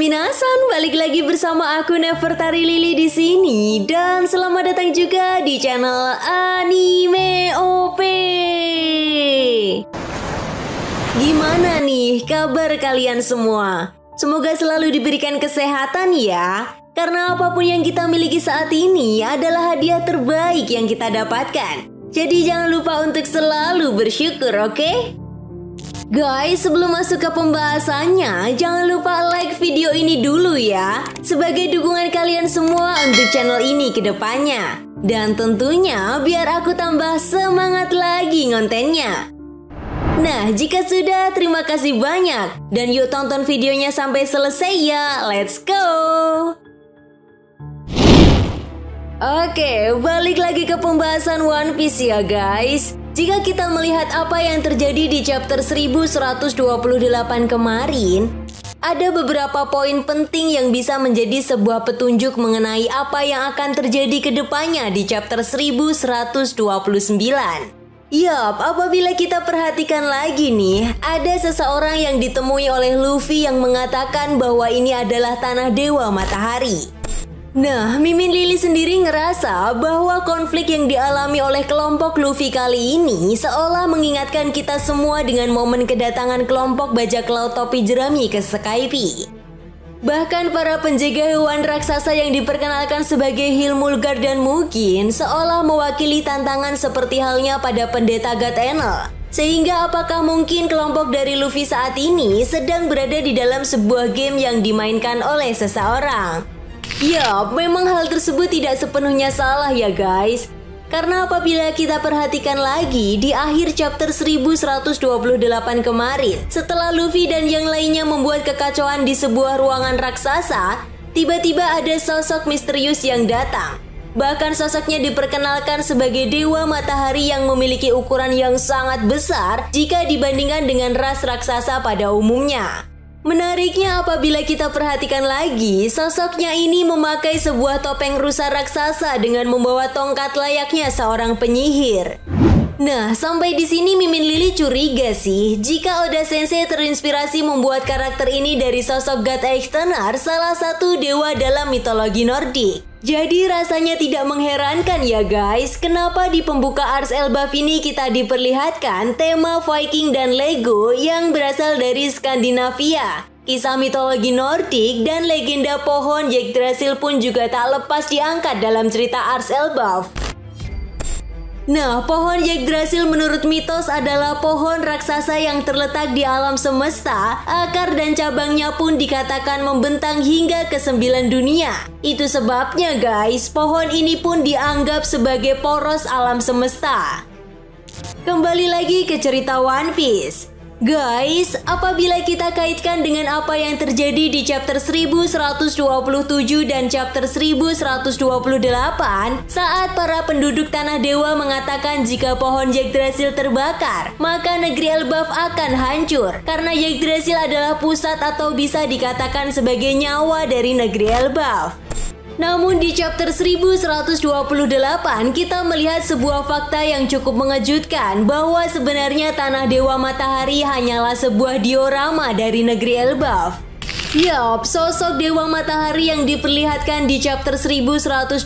minasan, balik lagi bersama aku Nefertari Lili di sini dan selamat datang juga di channel Anime OP. Gimana nih kabar kalian semua? Semoga selalu diberikan kesehatan ya. Karena apa pun yang kita miliki saat ini adalah hadiah terbaik yang kita dapatkan. Jadi jangan lupa untuk selalu bersyukur, oke? Okay? Guys, sebelum masuk ke pembahasannya, jangan lupa like video ini dulu ya. Sebagai dukungan kalian semua untuk channel ini ke depannya. Dan tentunya biar aku tambah semangat lagi ngontennya. Nah, jika sudah, terima kasih banyak. Dan yuk tonton videonya sampai selesai ya. Let's go! Oke, balik lagi ke pembahasan One Piece ya guys. Jika kita melihat apa yang terjadi di chapter 1128 kemarin, ada beberapa poin penting yang bisa menjadi sebuah petunjuk mengenai apa yang akan terjadi ke depannya di chapter 1129. Yap, apabila kita perhatikan lagi nih, ada seseorang yang ditemui oleh Luffy yang mengatakan bahwa ini adalah tanah dewa matahari. Nah, Mimin Lili sendiri ngerasa bahwa konflik yang dialami oleh kelompok Luffy kali ini seolah mengingatkan kita semua dengan momen kedatangan kelompok bajak laut topi jerami ke Skype. Bahkan para penjaga hewan raksasa yang diperkenalkan sebagai Hilmulgar dan Mugin seolah mewakili tantangan seperti halnya pada pendeta God Enel. Sehingga apakah mungkin kelompok dari Luffy saat ini sedang berada di dalam sebuah game yang dimainkan oleh seseorang? Ya, memang hal tersebut tidak sepenuhnya salah ya guys. Karena apabila kita perhatikan lagi di akhir chapter 1128 kemarin, setelah Luffy dan yang lainnya membuat kekacauan di sebuah ruangan raksasa, tiba-tiba ada sosok misterius yang datang. Bahkan sosoknya diperkenalkan sebagai dewa matahari yang memiliki ukuran yang sangat besar jika dibandingkan dengan ras raksasa pada umumnya. Menariknya apabila kita perhatikan lagi, sosoknya ini memakai sebuah topeng rusa raksasa dengan membawa tongkat layaknya seorang penyihir. Nah, sampai di sini Mimin Lili curiga sih jika Oda Sensei terinspirasi membuat karakter ini dari sosok God Eichtenar, salah satu dewa dalam mitologi Nordik. Jadi rasanya tidak mengherankan ya guys, kenapa di pembuka Ars Elbaf ini kita diperlihatkan tema Viking dan Lego yang berasal dari Skandinavia. Kisah mitologi Nordik dan legenda pohon Yggdrasil pun juga tak lepas diangkat dalam cerita Ars Elbaf. Nah, pohon Yggdrasil menurut mitos adalah pohon raksasa yang terletak di alam semesta. Akar dan cabangnya pun dikatakan membentang hingga ke sembilan dunia. Itu sebabnya guys, pohon ini pun dianggap sebagai poros alam semesta. Kembali lagi ke cerita One Piece. Guys, apabila kita kaitkan dengan apa yang terjadi di chapter 1127 dan chapter 1128 saat para penduduk Tanah Dewa mengatakan jika pohon Yggdrasil terbakar, maka negeri Elbaf akan hancur karena Yggdrasil adalah pusat atau bisa dikatakan sebagai nyawa dari negeri Elbaf. Namun di chapter 1128 kita melihat sebuah fakta yang cukup mengejutkan bahwa sebenarnya tanah dewa matahari hanyalah sebuah diorama dari negeri Elbaf. Yup, sosok Dewa Matahari yang diperlihatkan di chapter 1128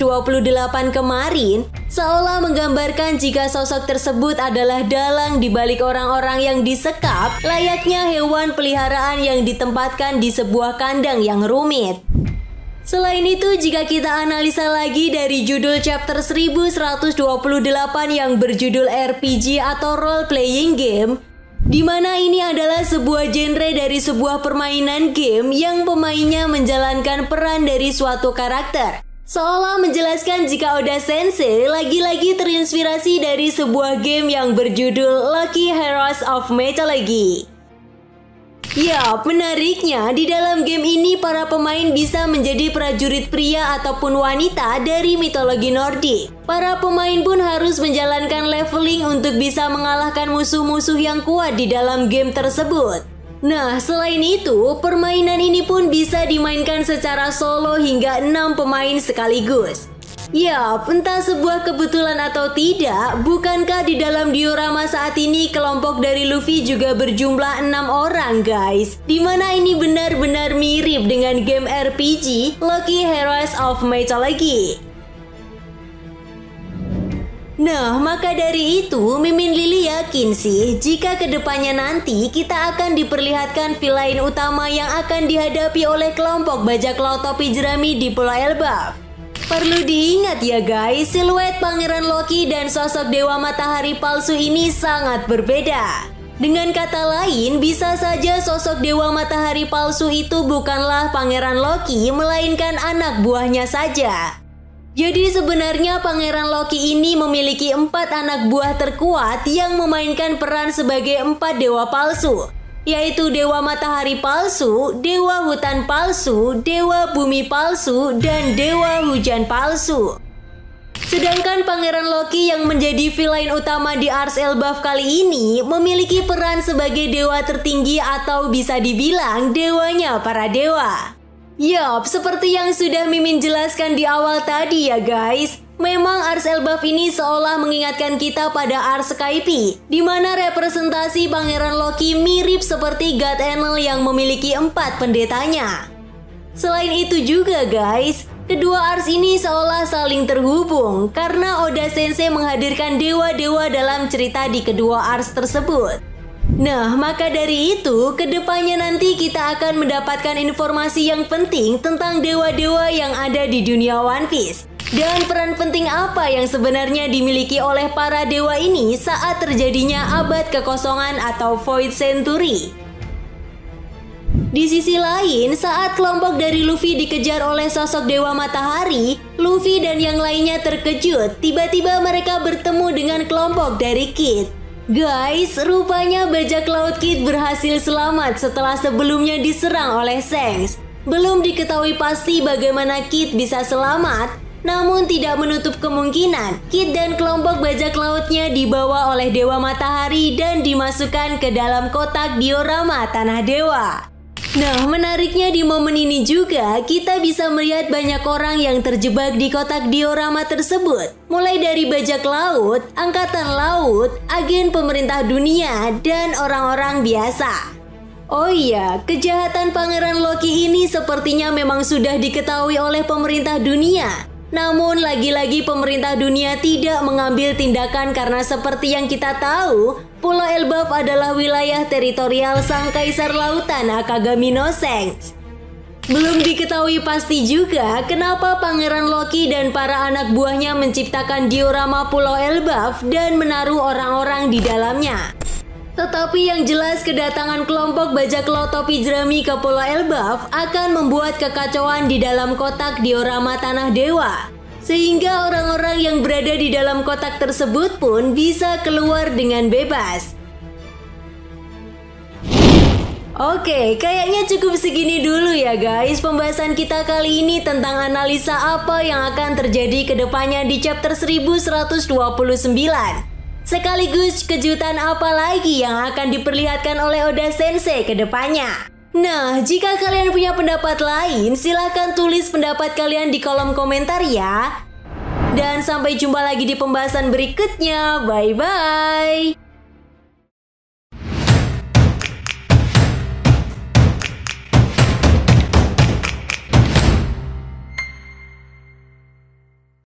kemarin seolah menggambarkan jika sosok tersebut adalah dalang di balik orang-orang yang disekap layaknya hewan peliharaan yang ditempatkan di sebuah kandang yang rumit. Selain itu, jika kita analisa lagi dari judul chapter 1128 yang berjudul RPG atau role playing game, di mana ini adalah sebuah genre dari sebuah permainan game yang pemainnya menjalankan peran dari suatu karakter. Seolah menjelaskan jika Oda Sensei lagi-lagi terinspirasi dari sebuah game yang berjudul Lucky Heroes of Mythology. Ya, menariknya di dalam game ini para pemain bisa menjadi prajurit pria ataupun wanita dari mitologi Nordik. Para pemain pun harus menjalankan leveling untuk bisa mengalahkan musuh-musuh yang kuat di dalam game tersebut. Nah, selain itu, permainan ini pun bisa dimainkan secara solo hingga 6 pemain sekaligus. Ya, entah sebuah kebetulan atau tidak, bukankah di dalam diorama saat ini kelompok dari Luffy juga berjumlah enam orang guys? Di mana ini benar-benar mirip dengan game RPG Loki Heroes of Mythology. Nah, maka dari itu Mimin Lili yakin sih jika ke depannya nanti kita akan diperlihatkan villain utama yang akan dihadapi oleh kelompok bajak laut topi jerami di Pulau Elbaf. Perlu diingat ya guys, siluet Pangeran Loki dan sosok Dewa Matahari palsu ini sangat berbeda. Dengan kata lain, bisa saja sosok Dewa Matahari palsu itu bukanlah Pangeran Loki, melainkan anak buahnya saja. Jadi sebenarnya Pangeran Loki ini memiliki empat anak buah terkuat yang memainkan peran sebagai empat dewa palsu yaitu Dewa Matahari Palsu, Dewa Hutan Palsu, Dewa Bumi Palsu, dan Dewa Hujan Palsu. Sedangkan Pangeran Loki yang menjadi villain utama di Ars Elbaf kali ini memiliki peran sebagai dewa tertinggi atau bisa dibilang dewanya para dewa. Yup, seperti yang sudah Mimin jelaskan di awal tadi ya guys, Memang Ars Elbaf ini seolah mengingatkan kita pada Ars Skype, di mana representasi Pangeran Loki mirip seperti God Enel yang memiliki empat pendetanya. Selain itu juga guys, kedua Ars ini seolah saling terhubung karena Oda Sensei menghadirkan dewa-dewa dalam cerita di kedua Ars tersebut. Nah, maka dari itu, ke depannya nanti kita akan mendapatkan informasi yang penting tentang dewa-dewa yang ada di dunia One Pice. Dan peran penting apa yang sebenarnya dimiliki oleh para dewa ini saat terjadinya abad kekosongan atau Void Century? Di sisi lain, saat kelompok dari Luffy dikejar oleh sosok Dewa Matahari, Luffy dan yang lainnya terkejut. Tiba-tiba mereka bertemu dengan kelompok dari Kid. Guys, rupanya bajak laut Kid berhasil selamat setelah sebelumnya diserang oleh Shanks. Belum diketahui pasti bagaimana Kid bisa selamat, namun tidak menutup kemungkinan Kid dan kelompok bajak lautnya dibawa oleh Dewa Matahari dan dimasukkan ke dalam kotak diorama Tanah Dewa. Nah, menariknya di momen ini juga kita bisa melihat banyak orang yang terjebak di kotak diorama tersebut. Mulai dari bajak laut, angkatan laut, agen pemerintah dunia, dan orang-orang biasa. Oh iya, kejahatan Pangeran Loki ini sepertinya memang sudah diketahui oleh pemerintah dunia. Namun lagi-lagi pemerintah dunia tidak mengambil tindakan karena seperti yang kita tahu, Pulau Elbaf adalah wilayah teritorial Sang Kaisar Lautan Akagami no. Belum diketahui pasti juga kenapa Pangeran Loki dan para anak buahnya menciptakan diorama Pulau Elbaf dan menaruh orang-orang di dalamnya. Tetapi yang jelas kedatangan kelompok bajak laut topi jerami ke Pulau Elbaf akan membuat kekacauan di dalam kotak diorama Tanah Dewa. Sehingga orang-orang yang berada di dalam kotak tersebut pun bisa keluar dengan bebas. Oke, kayaknya cukup segini dulu ya guys pembahasan kita kali ini tentang analisa apa yang akan terjadi ke depannya di chapter 1129. Sekaligus kejutan apa lagi yang akan diperlihatkan oleh Oda Sensei ke depannya? Nah, jika kalian punya pendapat lain, silahkan tulis pendapat kalian di kolom komentar ya. Dan sampai jumpa lagi di pembahasan berikutnya. Bye-bye.